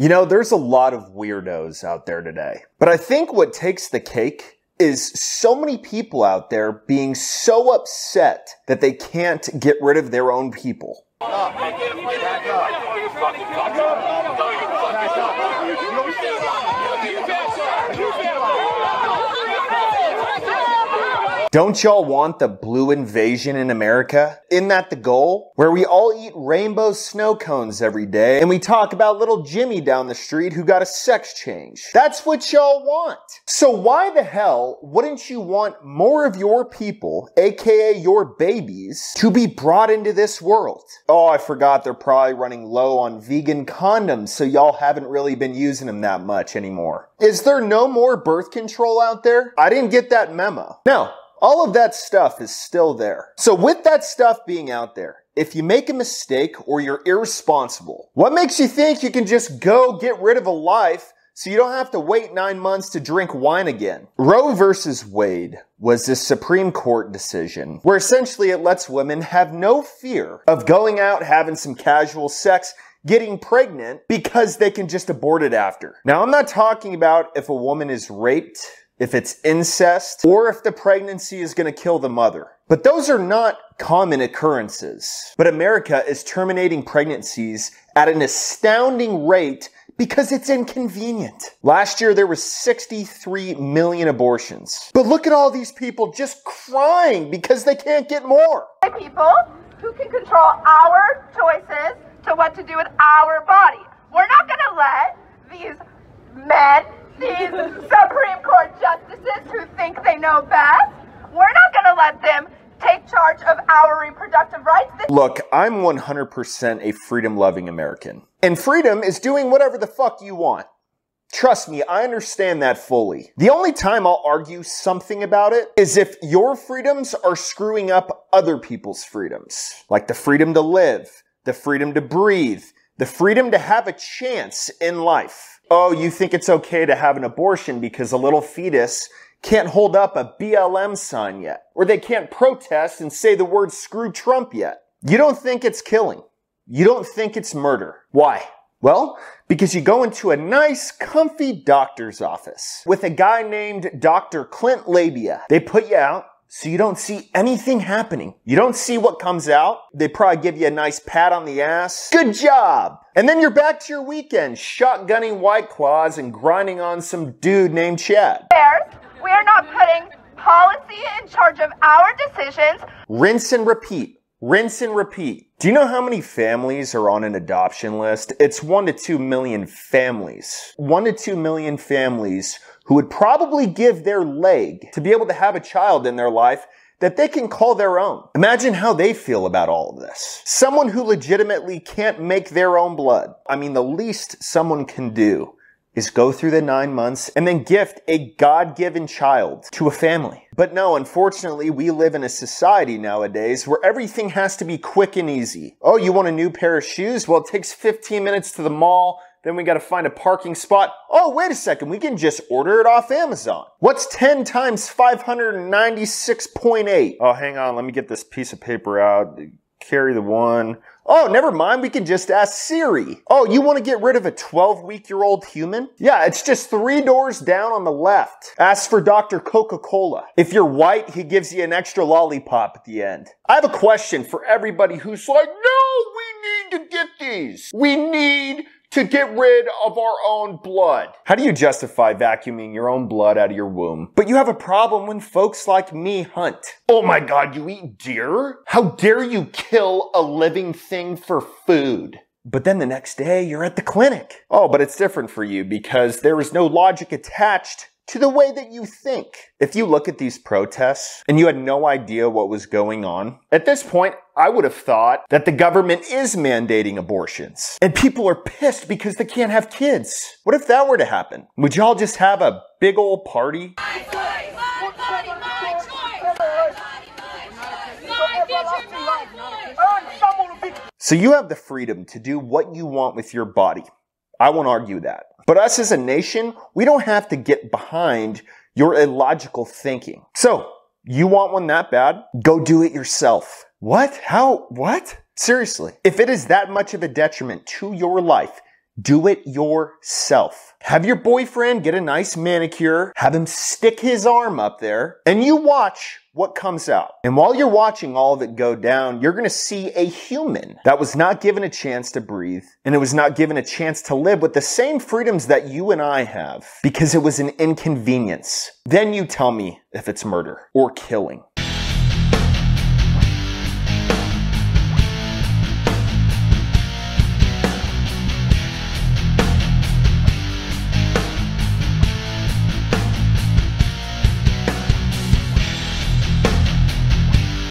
You know, there's a lot of weirdos out there today. But I think what takes the cake is so many people out there being so upset that they can't get rid of their own people. Don't y'all want the blue invasion in America? Isn't that the goal? Where we all eat rainbow snow cones every day and we talk about little Jimmy down the street who got a sex change. That's what y'all want. So why the hell wouldn't you want more of your people, aka your babies, to be brought into this world? Oh, I forgot they're probably running low on vegan condoms, so y'all haven't really been using them that much anymore. Is there no more birth control out there? I didn't get that memo. Now, all of that stuff is still there. So with that stuff being out there, if you make a mistake or you're irresponsible, what makes you think you can just go get rid of a life so you don't have to wait nine months to drink wine again. Roe versus Wade was this Supreme Court decision where essentially it lets women have no fear of going out, having some casual sex, getting pregnant because they can just abort it after. Now, I'm not talking about if a woman is raped if it's incest, or if the pregnancy is going to kill the mother. But those are not common occurrences. But America is terminating pregnancies at an astounding rate because it's inconvenient. Last year there was 63 million abortions. But look at all these people just crying because they can't get more. People who can control our choices to what to do with our body. We're not going to let these men these Supreme Court justices who think they know best. We're not going to let them take charge of our reproductive rights. This Look, I'm 100% a freedom loving American. And freedom is doing whatever the fuck you want. Trust me, I understand that fully. The only time I'll argue something about it is if your freedoms are screwing up other people's freedoms. Like the freedom to live, the freedom to breathe, the freedom to have a chance in life oh, you think it's okay to have an abortion because a little fetus can't hold up a BLM sign yet, or they can't protest and say the word screw Trump yet. You don't think it's killing. You don't think it's murder. Why? Well, because you go into a nice, comfy doctor's office with a guy named Dr. Clint Labia. They put you out, so you don't see anything happening. You don't see what comes out. They probably give you a nice pat on the ass. Good job! And then you're back to your weekend, shotgunning White Claws and grinding on some dude named Chad. We are not putting policy in charge of our decisions. Rinse and repeat. Rinse and repeat. Do you know how many families are on an adoption list? It's one to two million families. One to two million families who would probably give their leg to be able to have a child in their life that they can call their own. Imagine how they feel about all of this. Someone who legitimately can't make their own blood. I mean, the least someone can do is go through the nine months and then gift a God-given child to a family. But no, unfortunately, we live in a society nowadays where everything has to be quick and easy. Oh, you want a new pair of shoes? Well, it takes 15 minutes to the mall then we got to find a parking spot. Oh, wait a second. We can just order it off Amazon. What's 10 times 596.8? Oh, hang on. Let me get this piece of paper out. Carry the one. Oh, never mind. We can just ask Siri. Oh, you want to get rid of a 12 week year old human? Yeah, it's just three doors down on the left. Ask for Dr. Coca-Cola. If you're white, he gives you an extra lollipop at the end. I have a question for everybody who's like, no, we need to get these. We need to get rid of our own blood. How do you justify vacuuming your own blood out of your womb? But you have a problem when folks like me hunt. Oh my god, you eat deer? How dare you kill a living thing for food? But then the next day, you're at the clinic. Oh, but it's different for you because there is no logic attached to the way that you think. If you look at these protests and you had no idea what was going on, at this point, I would have thought that the government is mandating abortions and people are pissed because they can't have kids. What if that were to happen? Would y'all just have a big old party? So you have the freedom to do what you want with your body. I won't argue that. But us as a nation, we don't have to get behind your illogical thinking. So, you want one that bad? Go do it yourself. What? How? What? Seriously. If it is that much of a detriment to your life, Do it yourself. Have your boyfriend get a nice manicure, have him stick his arm up there, and you watch what comes out. And while you're watching all of it go down, you're to see a human that was not given a chance to breathe and it was not given a chance to live with the same freedoms that you and I have because it was an inconvenience. Then you tell me if it's murder or killing.